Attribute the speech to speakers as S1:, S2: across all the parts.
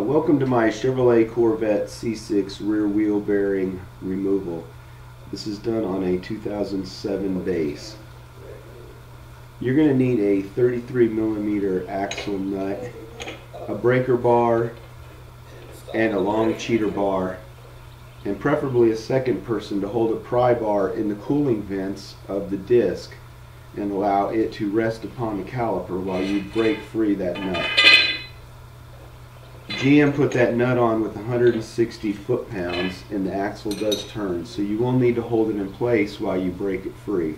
S1: Uh, welcome to my Chevrolet Corvette C6 rear wheel bearing removal. This is done on a 2007 base. You're going to need a 33 millimeter axle nut, a breaker bar, and a long cheater bar, and preferably a second person to hold a pry bar in the cooling vents of the disc and allow it to rest upon the caliper while you break free that nut. GM put that nut on with 160 foot-pounds and the axle does turn, so you will need to hold it in place while you break it free.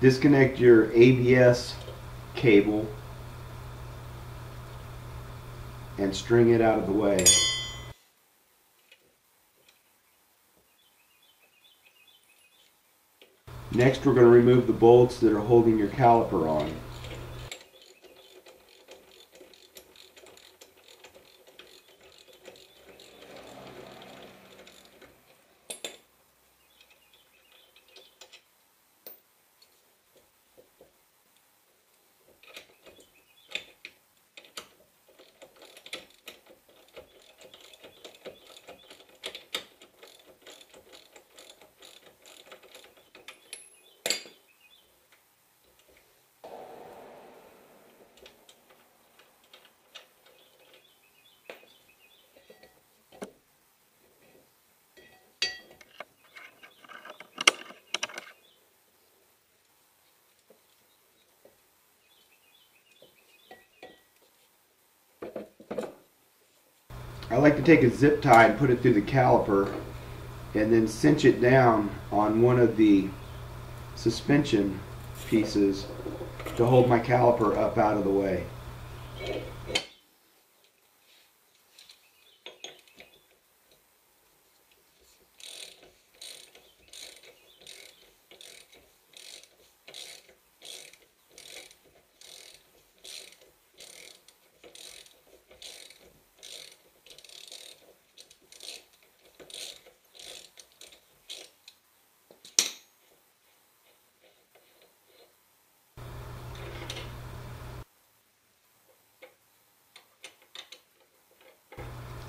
S1: Disconnect your ABS cable and string it out of the way. Next we're going to remove the bolts that are holding your caliper on. I like to take a zip tie and put it through the caliper and then cinch it down on one of the suspension pieces to hold my caliper up out of the way.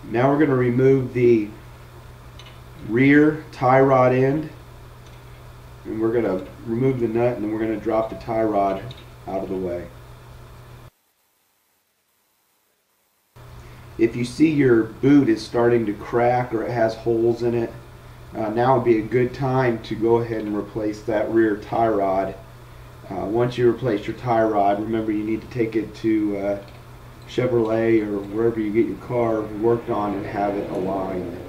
S1: Now we're going to remove the rear tie rod end and we're going to remove the nut and then we're going to drop the tie rod out of the way. If you see your boot is starting to crack or it has holes in it, uh, now would be a good time to go ahead and replace that rear tie rod. Uh, once you replace your tie rod, remember you need to take it to uh, Chevrolet or wherever you get your car worked on and have it aligned.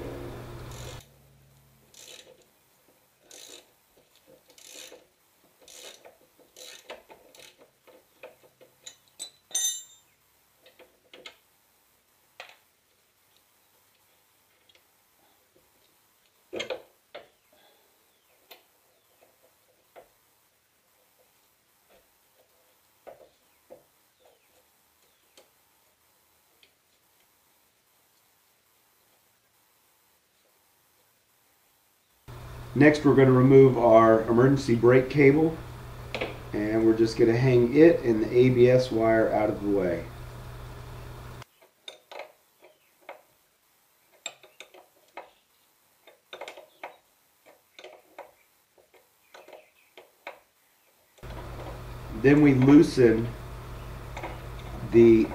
S1: Next we're going to remove our emergency brake cable and we're just going to hang it and the ABS wire out of the way. Then we loosen the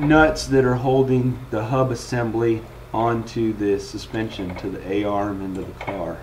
S1: nuts that are holding the hub assembly onto the suspension to the A-arm into the car.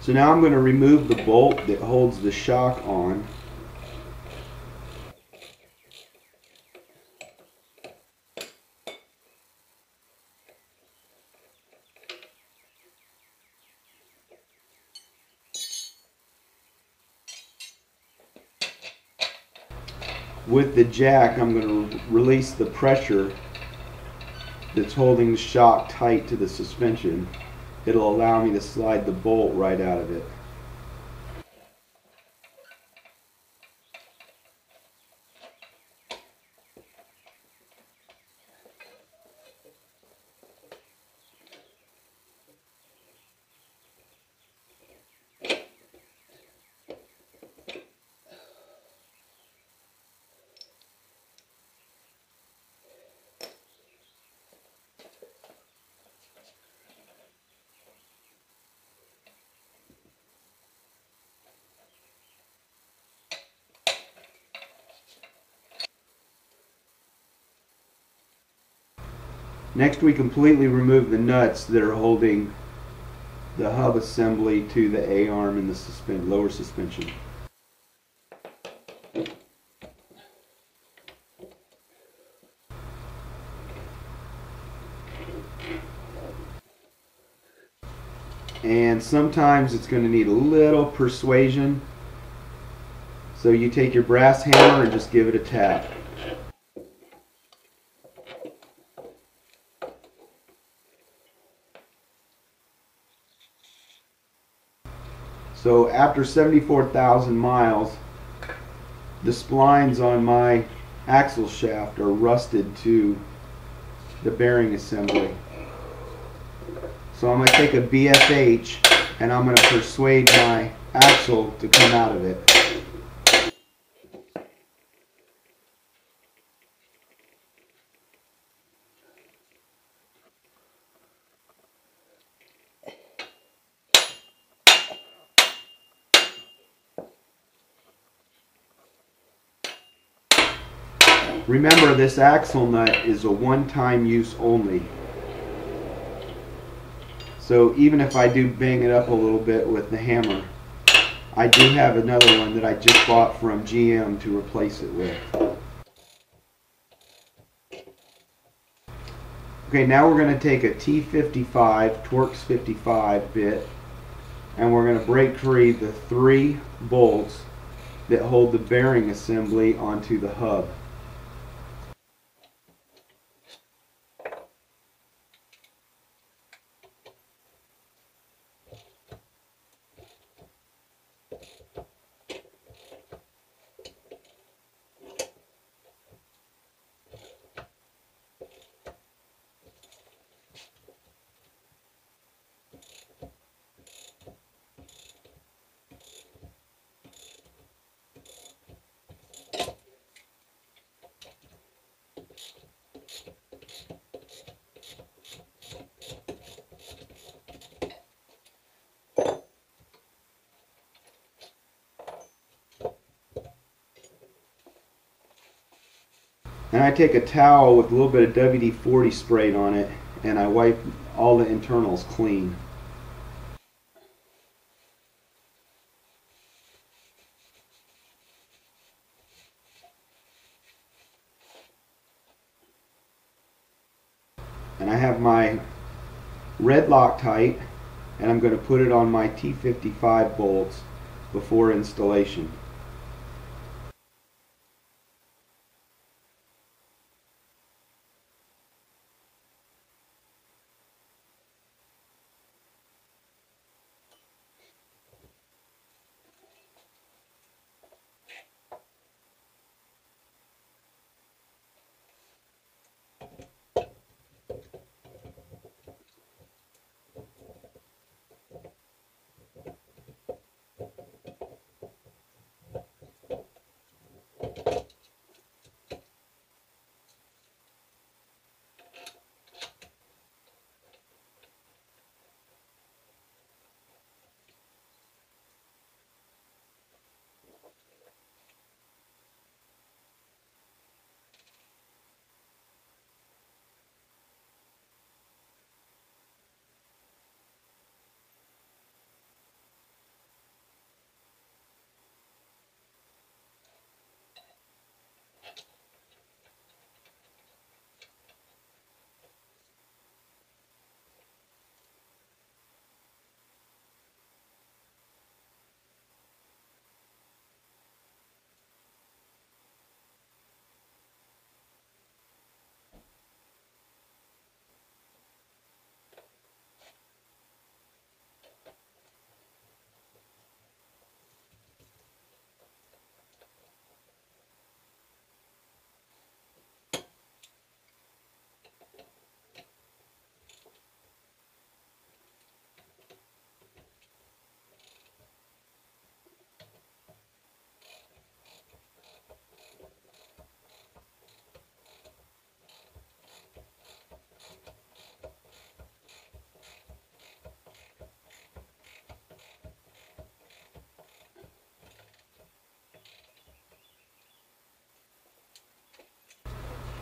S1: So now I'm going to remove the bolt that holds the shock on. With the jack, I'm going to release the pressure that's holding the shock tight to the suspension. It'll allow me to slide the bolt right out of it. Next we completely remove the nuts that are holding the hub assembly to the A-arm and the suspend lower suspension. And sometimes it's going to need a little persuasion. So you take your brass hammer and just give it a tap. So after 74,000 miles, the splines on my axle shaft are rusted to the bearing assembly. So I'm going to take a BFH and I'm going to persuade my axle to come out of it. Remember, this axle nut is a one-time use only. So even if I do bang it up a little bit with the hammer, I do have another one that I just bought from GM to replace it with. Okay, now we're going to take a T55, Torx 55 bit, and we're going to break free the three bolts that hold the bearing assembly onto the hub. And I take a towel with a little bit of WD-40 sprayed on it and I wipe all the internals clean. And I have my red Loctite and I'm going to put it on my T55 bolts before installation.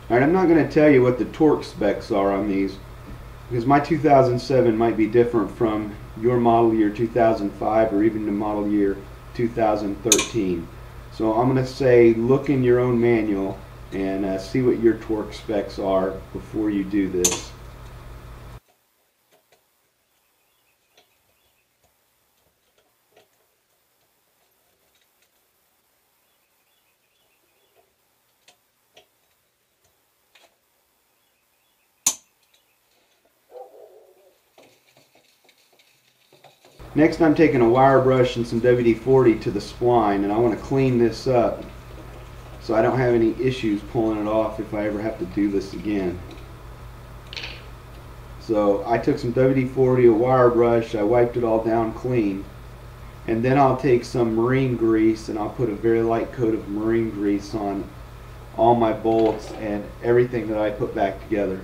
S1: Alright, I'm not going to tell you what the torque specs are on these because my 2007 might be different from your model year 2005 or even the model year 2013. So I'm going to say look in your own manual and uh, see what your torque specs are before you do this. Next I'm taking a wire brush and some WD-40 to the spline and I want to clean this up so I don't have any issues pulling it off if I ever have to do this again. So I took some WD-40, a wire brush, I wiped it all down clean and then I'll take some marine grease and I'll put a very light coat of marine grease on all my bolts and everything that I put back together.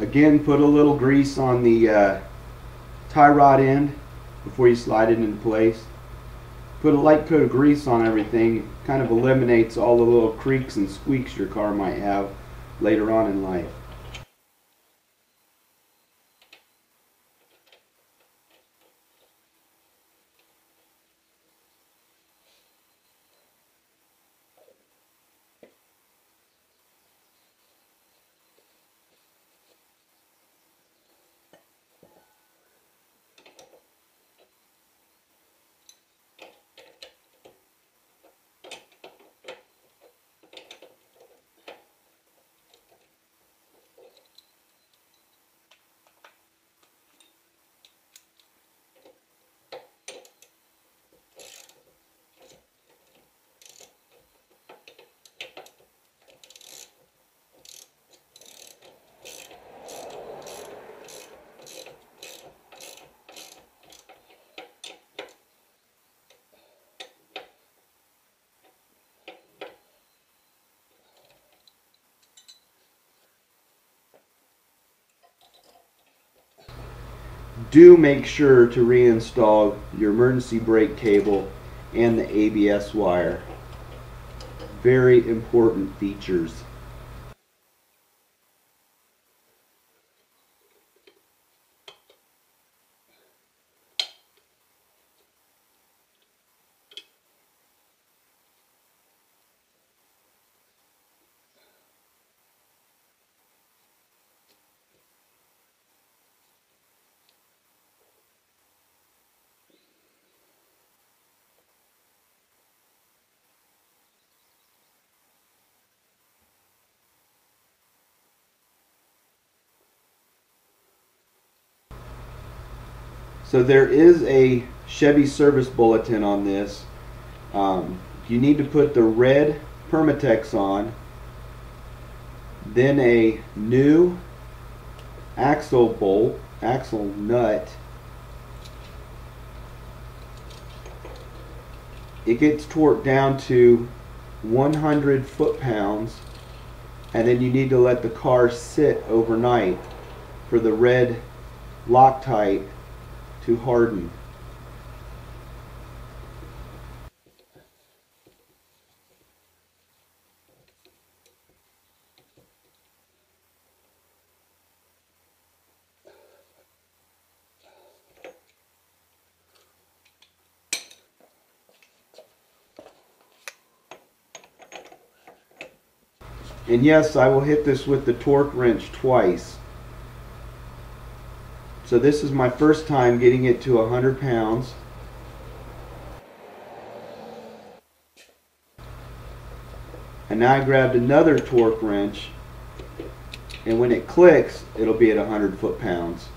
S1: Again, put a little grease on the uh, tie rod end before you slide it into place. Put a light coat of grease on everything. It kind of eliminates all the little creaks and squeaks your car might have later on in life. Do make sure to reinstall your emergency brake cable and the ABS wire. Very important features. So there is a Chevy service bulletin on this. Um, you need to put the red Permatex on, then a new axle bolt, axle nut. It gets torqued down to 100 foot-pounds and then you need to let the car sit overnight for the red Loctite to harden. And yes, I will hit this with the torque wrench twice. So this is my first time getting it to 100 pounds. And now I grabbed another torque wrench and when it clicks it'll be at 100 foot-pounds.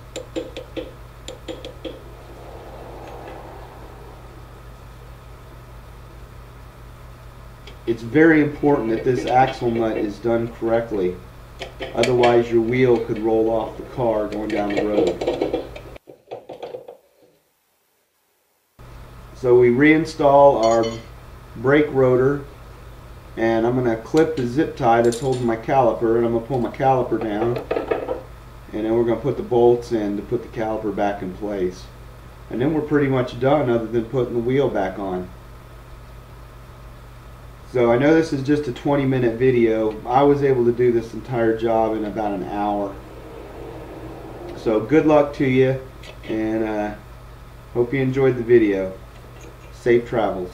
S1: It's very important that this axle nut is done correctly. Otherwise your wheel could roll off the car going down the road. So we reinstall our brake rotor and I'm going to clip the zip tie that's holding my caliper and I'm going to pull my caliper down and then we're going to put the bolts in to put the caliper back in place. And then we're pretty much done other than putting the wheel back on. So I know this is just a 20 minute video. I was able to do this entire job in about an hour. So good luck to you and uh, hope you enjoyed the video. Safe travels.